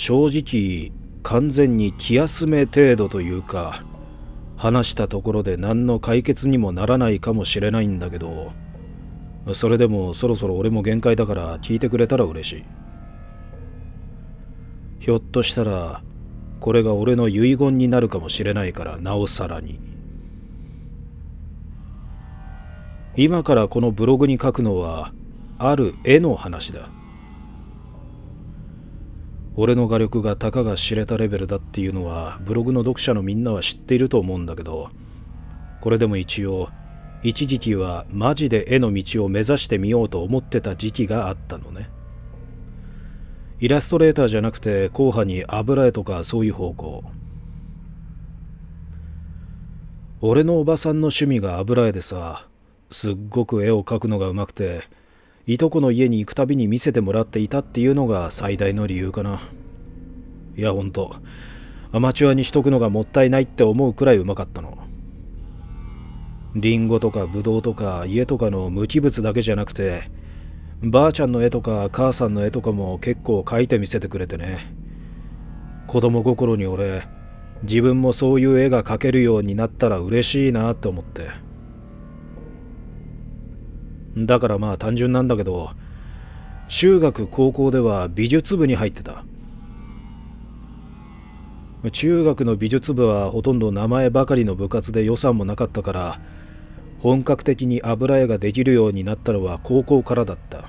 正直完全に気休め程度というか話したところで何の解決にもならないかもしれないんだけどそれでもそろそろ俺も限界だから聞いてくれたら嬉しい。ひょっとしたらこれが俺の遺言になるかもしれないからなおさらに。今からこのブログに書くのはある絵の話だ。俺の画力がたかが知れたレベルだっていうのはブログの読者のみんなは知っていると思うんだけどこれでも一応一時期はマジで絵の道を目指してみようと思ってた時期があったのね。イラストレーターじゃなくて硬派に油絵とかそういう方向。俺のおばさんの趣味が油絵でさすっごく絵を描くのがうまくていとこの家に行くたびに見せてもらっていたっていうのが最大の理由かな。いやほんとアマチュアにしとくのがもったいないって思うくらいうまかったの。リンゴとかブドウとか家とかの無機物だけじゃなくてばあちゃんの絵とか母さんの絵とかも結構描いてみせてくれてね。子供心に俺自分もそういう絵が描けるようになったら嬉しいなって思って。だからまあ単純なんだけど中学高校では美術部に入ってた。中学の美術部はほとんど名前ばかりの部活で予算もなかったから本格的に油絵ができるようになったのは高校からだった。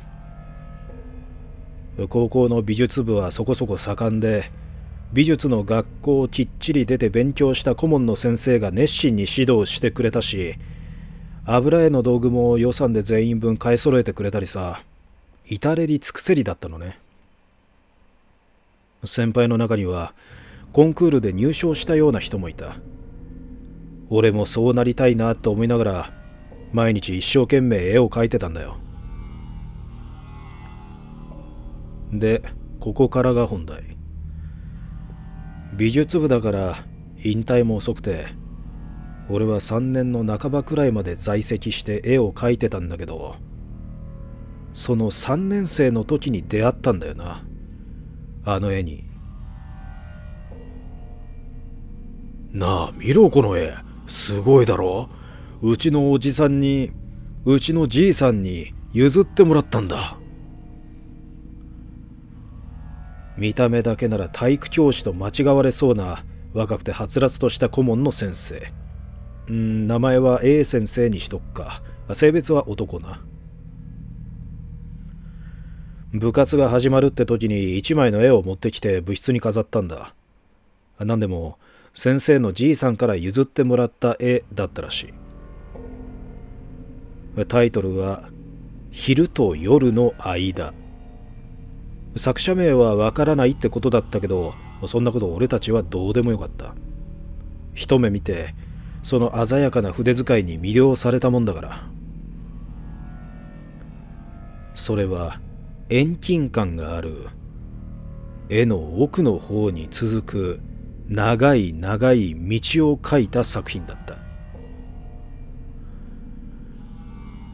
高校の美術部はそこそこ盛んで美術の学校をきっちり出て勉強した顧問の先生が熱心に指導してくれたし油絵の道具も予算で全員分買い揃えてくれたりさ。至れり尽くせりだったのね。先輩の中にはコンクールで入賞したような人もいた。俺もそうなりたいなと思いながら毎日一生懸命絵を描いてたんだよ。でここからが本題。美術部だから引退も遅くて俺は3年の半ばくらいまで在籍して絵を描いてたんだけどその3年生の時に出会ったんだよな。あの絵に。なあ見ろこの絵。すごいだろ。うちのおじさんにうちのじいさんに譲ってもらったんだ。見た目だけなら体育教師と間違われそうな若くてはつらつとした顧問の先生。うん名前は A 先生にしとくか。性別は男な。部活が始まるって時に一枚の絵を持ってきて部室に飾ったんだ。何でも先生のじいさんから譲ってもらった絵だったらしい。タイトルは「昼と夜の間」作者名はわからないってことだったけどそんなこと俺たちはどうでもよかった。一目見てその鮮やかな筆遣いに魅了されたもんだから。それは遠近感がある絵の奥の方に続く長い長い道を描いた作品だった。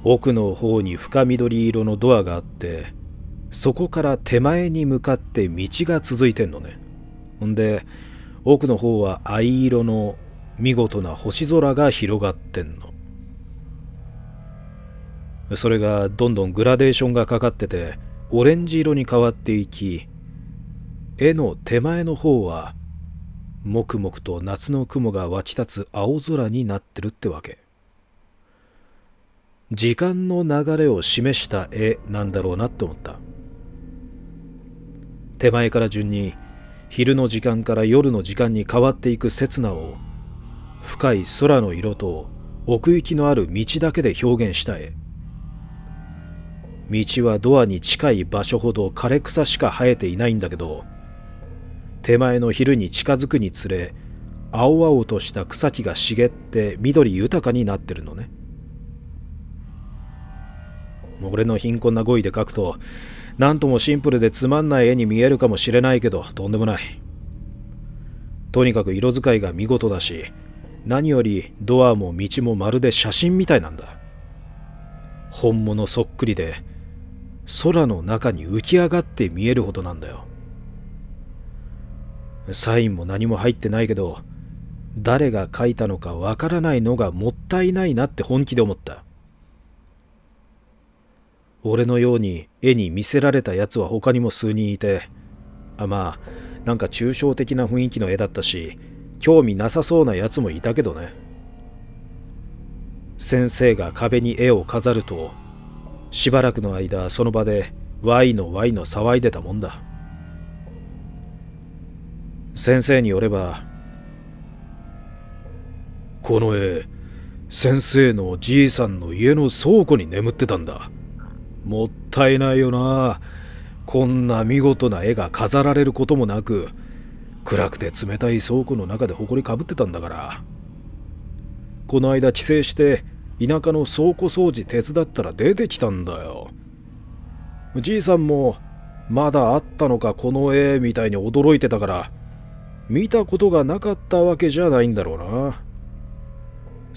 奥の方に深緑色のドアがあってそこから手前に向かって道が続いてんのね。ほんで奥の方は藍色の見事な星空が広がってんの。それがどんどんグラデーションがかかっててオレンジ色に変わっていき絵の手前の方はもくもくと夏の雲が湧き立つ青空になってるってわけ。時間の流れを示した絵なんだろうなって思った。手前から順に昼の時間から夜の時間に変わっていく刹那を深い空の色と奥行きのある道だけで表現した絵道はドアに近い場所ほど枯れ草しか生えていないんだけど手前の昼に近づくにつれ青々とした草木が茂って緑豊かになってるのね。俺の貧困な語彙で描くと何ともシンプルでつまんない絵に見えるかもしれないけどとんでもない。とにかく色使いが見事だし何よりドアも道もまるで写真みたいなんだ。本物そっくりで空の中に浮き上がって見えるほどなんだよ。サインも何も入ってないけど誰が書いたのかわからないのがもったいないなって本気で思った。俺のように絵に見せられたやつは他にも数人いてあまあなんか抽象的な雰囲気の絵だったし興味なさそうなやつもいたけどね。先生が壁に絵を飾るとしばらくの間その場でワイのワイの騒いでたもんだ。先生によればこの絵先生のじいさんの家の倉庫に眠ってたんだ。もったいないよな。こんな見事な絵が飾られることもなく暗くて冷たい倉庫の中で埃かぶってたんだから。この間帰省して田舎の倉庫掃除手伝ったら出てきたんだよ。じいさんもまだあったのかこの絵みたいに驚いてたから。見たことがなかったわけじゃないんだろうな。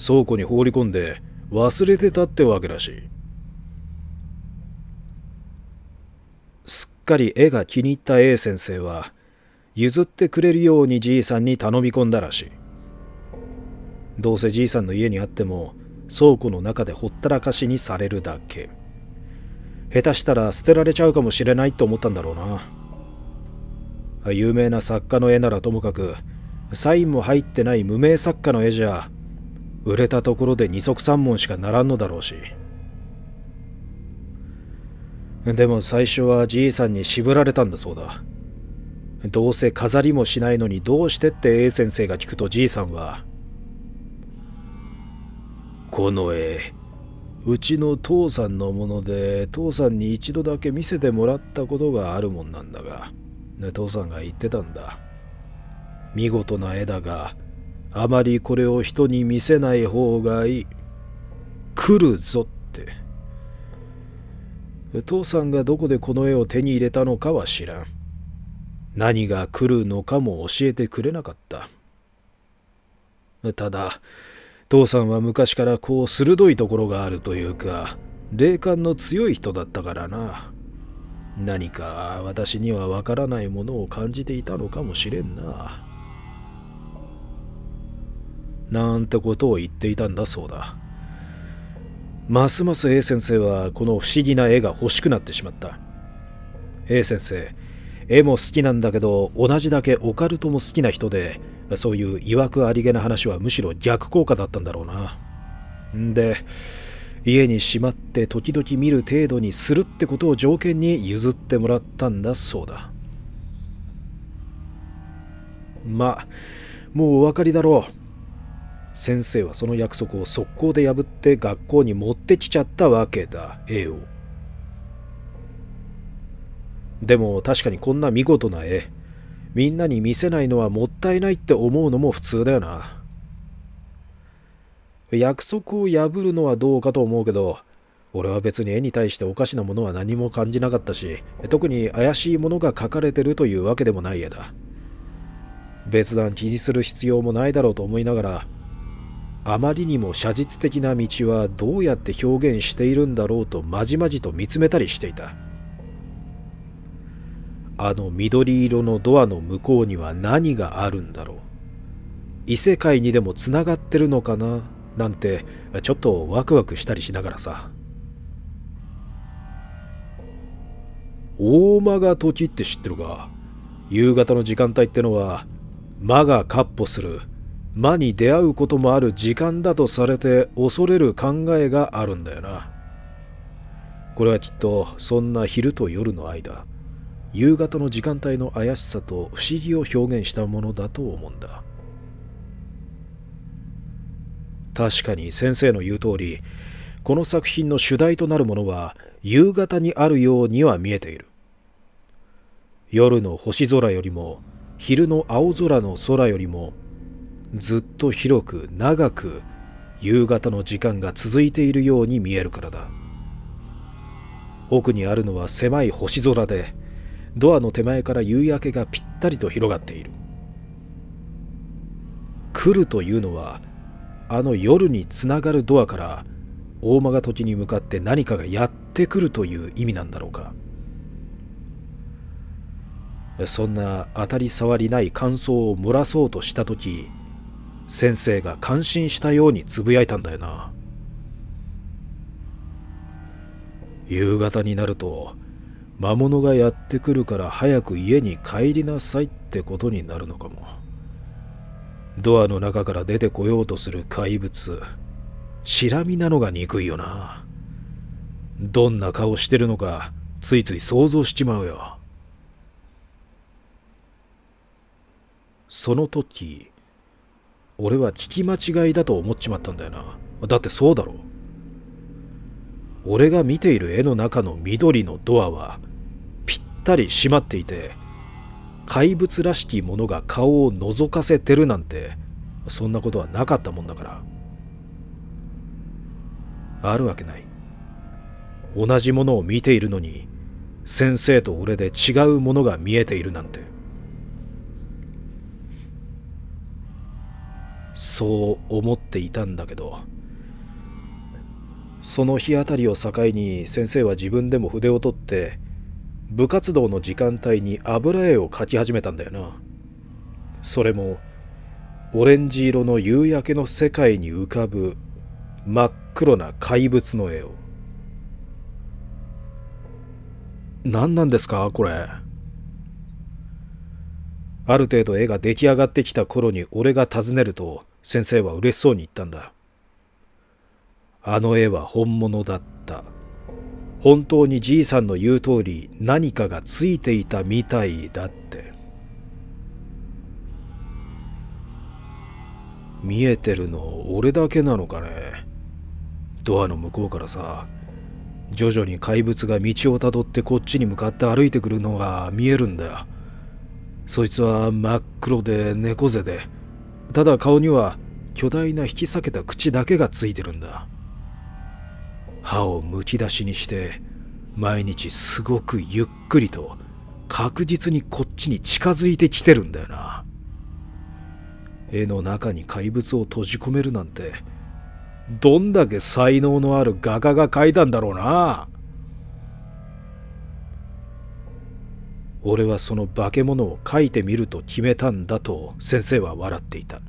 倉庫に放り込んで忘れてたってわけだし。すっかり絵が気に入った A 先生は譲ってくれるようにじいさんに頼み込んだらしい。どうせじいさんの家にあっても倉庫の中でほったらかしにされるだけ。下手したら捨てられちゃうかもしれないと思ったんだろうな。有名な作家の絵ならともかくサインも入ってない無名作家の絵じゃ売れたところで二足三門しかならんのだろうし。でも最初はじいさんに渋られたんだそうだ。どうせ飾りもしないのにどうしてって A 先生が聞くとじいさんは。この絵うちの父さんのもので父さんに一度だけ見せてもらったことがあるもんなんだが、ね、父さんが言ってたんだ。見事な絵だがあまりこれを人に見せない方がいい。来るぞって。父さんがどこでこの絵を手に入れたのかは知らん。何が来るのかも教えてくれなかった。ただ父さんは昔からこう鋭いところがあるというか霊感の強い人だったからな。何か私にはわからないものを感じていたのかもしれんな。なんてことを言っていたんだそうだ。ますます A 先生はこの不思議な絵が欲しくなってしまった。A 先生絵も好きなんだけど同じだけオカルトも好きな人でそういう曰くありげな話はむしろ逆効果だったんだろうな。んで、家にしまって時々見る程度にするってことを条件に譲ってもらったんだそうだ。まあ、もうお分かりだろう。先生はその約束を速攻で破って学校に持ってきちゃったわけだ、A を。でも確かにこんな見事な絵、みんなに見せないのはもったいないって思うのも普通だよな。約束を破るのはどうかと思うけど、俺は別に絵に対しておかしなものは何も感じなかったし、特に怪しいものが書かれてるというわけでもない絵だ。別段気にする必要もないだろうと思いながら、あまりにも写実的な道はどうやって表現しているんだろうとまじまじと見つめたりしていた。あの緑色のドアの向こうには何があるんだろう。異世界にでもつながってるのかな？なんてちょっとワクワクしたりしながらさ。大間が時って知ってるか？夕方の時間帯ってのは魔が闊歩する魔に出会うこともある時間だとされて恐れる考えがあるんだよな。これはきっとそんな昼と夜の間。夕方の時間帯の怪しさと不思議を表現したものだと思うんだ。確かに先生の言う通りこの作品の主題となるものは夕方にあるようには見えている。夜の星空よりも昼の青空の空よりもずっと広く長く夕方の時間が続いているように見えるからだ。奥にあるのは狭い星空でドアの手前から夕焼けがぴったりと広がっている。来るというのはあの夜につながるドアから大間が時に向かって何かがやってくるという意味なんだろうか。そんな当たり障りない感想を漏らそうとした時先生が感心したようにつぶやいたんだよな。夕方になると魔物がやってくるから早く家に帰りなさいってことになるのかも。ドアの中から出てこようとする怪物チラ見なのが憎いよな。どんな顔してるのかついつい想像しちまうよ。その時俺は聞き間違いだと思っちまったんだよな。だってそうだろう。俺が見ている絵の中の緑のドアはぴったり閉まっていて怪物らしきものが顔を覗かせてるなんてそんなことはなかったもんだから。あるわけない。同じものを見ているのに先生と俺で違うものが見えているなんて。そう思っていたんだけどその日あたりを境に先生は自分でも筆を取って部活動の時間帯に油絵を描き始めたんだよな。それもオレンジ色の夕焼けの世界に浮かぶ真っ黒な怪物の絵を。何なんですかこれ。ある程度絵が出来上がってきた頃に俺が尋ねると先生は嬉しそうに言ったんだ。あの絵は本物だった。本当にじいさんの言う通り何かがついていたみたいだって。見えてるの俺だけなのかね？ドアの向こうからさ徐々に怪物が道をたどってこっちに向かって歩いてくるのが見えるんだよ。そいつは真っ黒で猫背でただ顔には巨大な引き裂けた口だけがついてるんだ。歯をむき出しにして毎日すごくゆっくりと確実にこっちに近づいてきてるんだよな。絵の中に怪物を閉じ込めるなんてどんだけ才能のある画家が描いたんだろうな。俺はその化け物を描いてみると決めたんだと先生は笑っていた。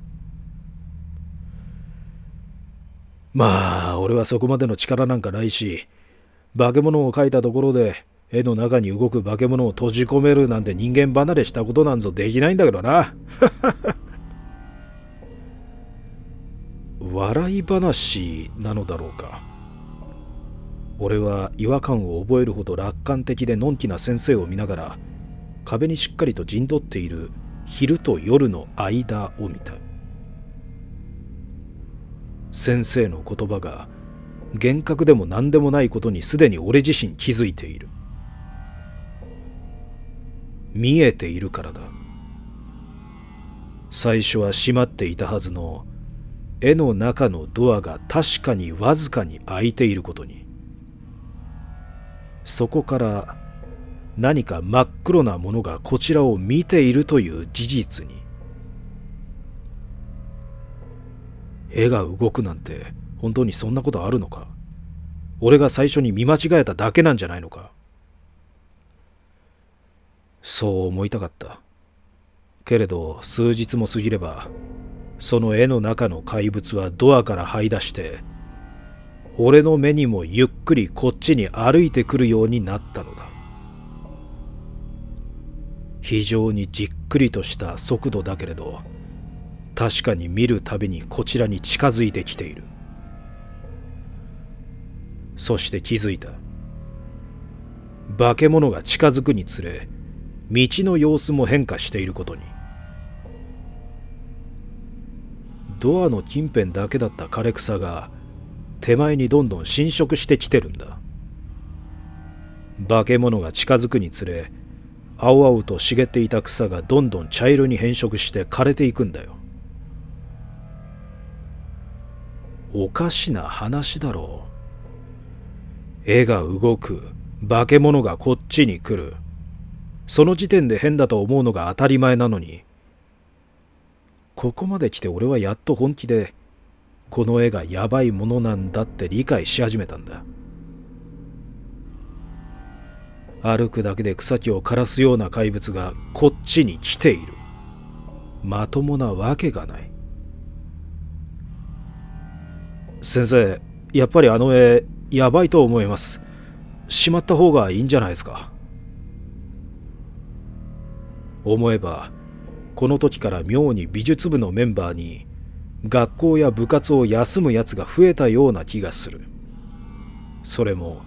まあ俺はそこまでの力なんかないし化け物を描いたところで絵の中に動く化け物を閉じ込めるなんて人間離れしたことなんぞできないんだけどな。笑い話なのだろうか。俺は違和感を覚えるほど楽観的でのんきな先生を見ながら壁にしっかりと陣取っている昼と夜の間を見た。先生の言葉が幻覚でも何でもないことにすでに俺自身気づいている。見えているからだ。最初は閉まっていたはずの絵の中のドアが確かにわずかに開いていることに。そこから何か真っ黒なものがこちらを見ているという事実に。絵が動くなんて本当にそんなことあるのか？俺が最初に見間違えただけなんじゃないのか？そう思いたかった。けれど数日も過ぎればその絵の中の怪物はドアから這い出して俺の目にもゆっくりこっちに歩いてくるようになったのだ。非常にじっくりとした速度だけれど確かに見るたびにこちらに近づいてきている。そして気づいた。化け物が近づくにつれ道の様子も変化していることに。ドアの近辺だけだった枯れ草が手前にどんどん侵食してきてるんだ。化け物が近づくにつれ青々と茂っていた草がどんどん茶色に変色して枯れていくんだよ。おかしな話だろう。絵が動く。化け物がこっちに来る。その時点で変だと思うのが当たり前なのに。ここまで来て俺はやっと本気でこの絵がやばいものなんだって理解し始めたんだ。歩くだけで草木を枯らすような怪物がこっちに来ている。まともなわけがない。先生やっぱりあの絵やばいと思います。しまった方がいいんじゃないですか。思えばこの時から妙に美術部のメンバーに学校や部活を休むやつが増えたような気がする。それも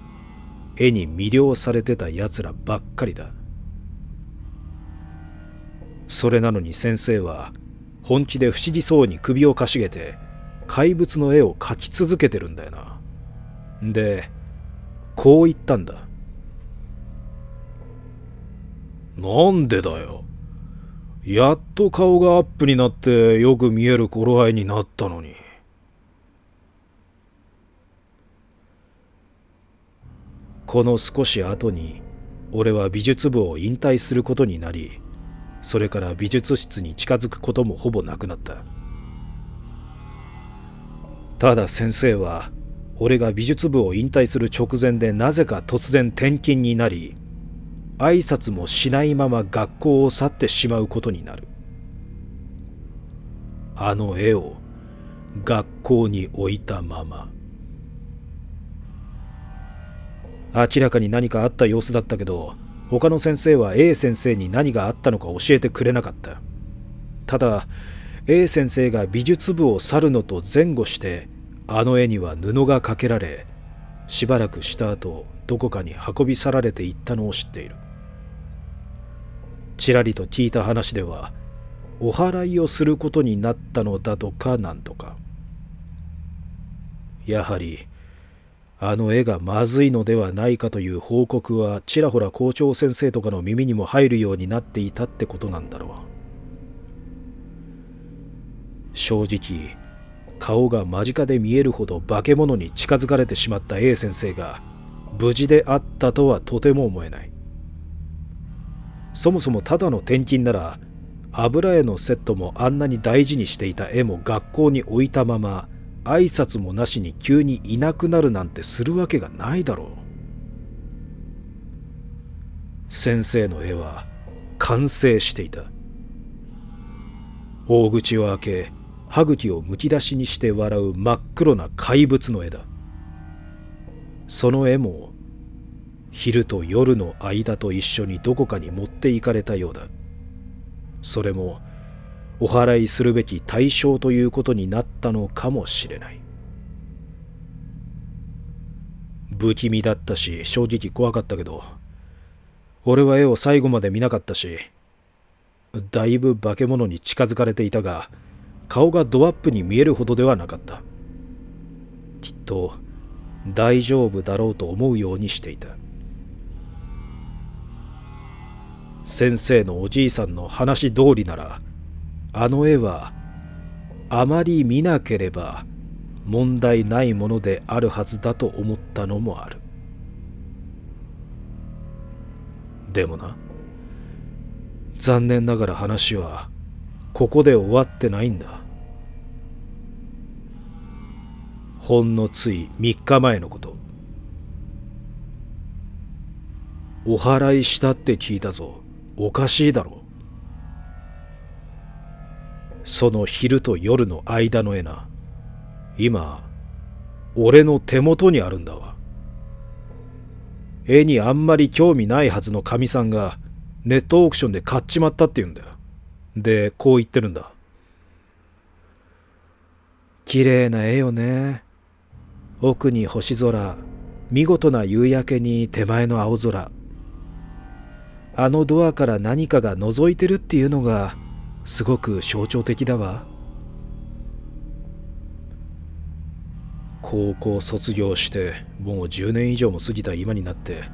絵に魅了されてたやつらばっかりだ。それなのに先生は本気で不思議そうに首をかしげて怪物の絵を描き続けてるんだよな。でこう言ったんだ。なんでだよ。やっと顔がアップになってよく見える頃合いになったのに。この少し後に俺は美術部を引退することになりそれから美術室に近づくこともほぼなくなった。ただ先生は俺が美術部を引退する直前でなぜか突然転勤になり挨拶もしないまま学校を去ってしまうことになる。あの絵を学校に置いたまま。明らかに何かあった様子だったけど他の先生は A 先生に何があったのか教えてくれなかった。ただ A 先生が美術部を去るのと前後してあの絵には布がかけられしばらくした後どこかに運び去られていったのを知っている。ちらりと聞いた話ではお祓いをすることになったのだとかなんとか。やはりあの絵がまずいのではないかという報告はちらほら校長先生とかの耳にも入るようになっていたってことなんだろう。正直顔が間近で見えるほど化け物に近づかれてしまった A 先生が無事であったとはとても思えない。そもそもただの転勤なら油絵のセットもあんなに大事にしていた絵も学校に置いたまま挨拶もなしに急にいなくなるなんてするわけがないだろう。先生の絵は完成していた。大口を開け歯茎をむき出しにして笑う真っ黒な怪物の絵だ。その絵も昼と夜の間と一緒にどこかに持っていかれたようだ。それもお祓いするべき対象ということになったのかもしれない。不気味だったし正直怖かったけど俺は絵を最後まで見なかったしだいぶ化け物に近づかれていたが顔がドアップに見えるほどではなかった。きっと大丈夫だろうと思うようにしていた。先生のおじいさんの話通りならあの絵はあまり見なければ問題ないものであるはずだと思ったのもある。でもな残念ながら話はここで終わってないんだ。ほんのつい3日前のこと。お祓いしたって聞いたぞ。おかしいだろ。その昼と夜の間の絵な。今俺の手元にあるんだわ。絵にあんまり興味ないはずのかみさんがネットオークションで買っちまったって言うんだよ。で、こう言ってるんだ。綺麗な絵よね。奥に星空、見事な夕焼けに手前の青空。あのドアから何かが覗いてるっていうのがすごく象徴的だわ。高校卒業してもう10年以上も過ぎた今になって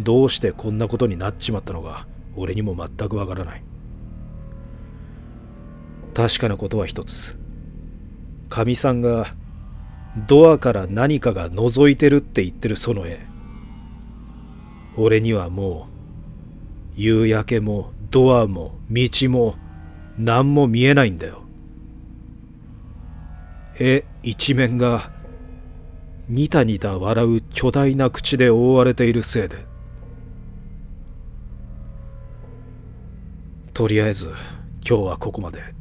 どうしてこんなことになっちまったのか俺にも全くわからない。確かなことは一つ。かみさんがドアから何かが覗いてるって言ってるその絵俺にはもう夕焼けもドアも道も何も見えないんだよ。絵一面がニタニタ笑う巨大な口で覆われているせいで。とりあえず今日はここまで。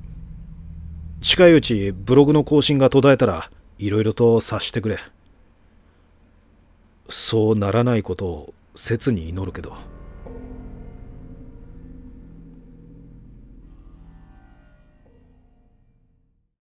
近いうちブログの更新が途絶えたらいろいろと察してくれそうならないことを切に祈るけど。